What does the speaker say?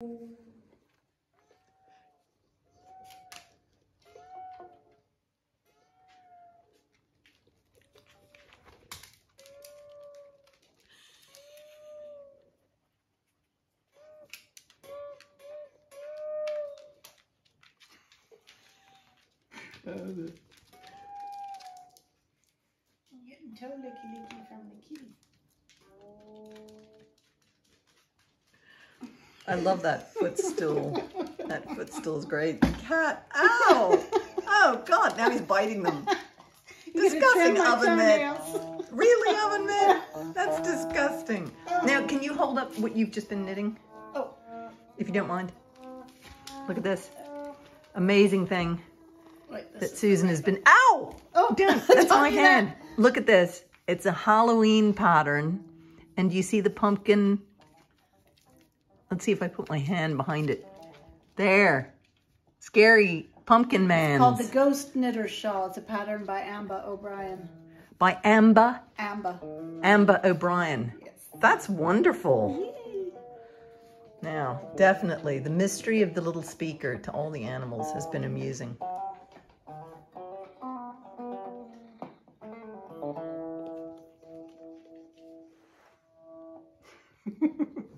I'm getting toe licky licky from the kitty. I love that footstool. that footstool is great. Cat, ow! Oh God, now he's biting them. Disgusting Ovenmitt. Really, Ovenmitt? That's disgusting. Now, can you hold up what you've just been knitting? Oh. If you don't mind. Look at this. Amazing thing Wait, this Susan has been, ow! Oh, Don't, that's my that. hand. Look at this. It's a Halloween pattern. And you see the pumpkin? Let's see if I put my hand behind it. There. Scary pumpkin man. Called the Ghost Knitter Shawl. It's a pattern by Ambah O'Brien. By Amber, Ambah. Amber O'Brien. Yes. That's wonderful. Now, definitely, the mystery of the little speaker to all the animals has been amusing.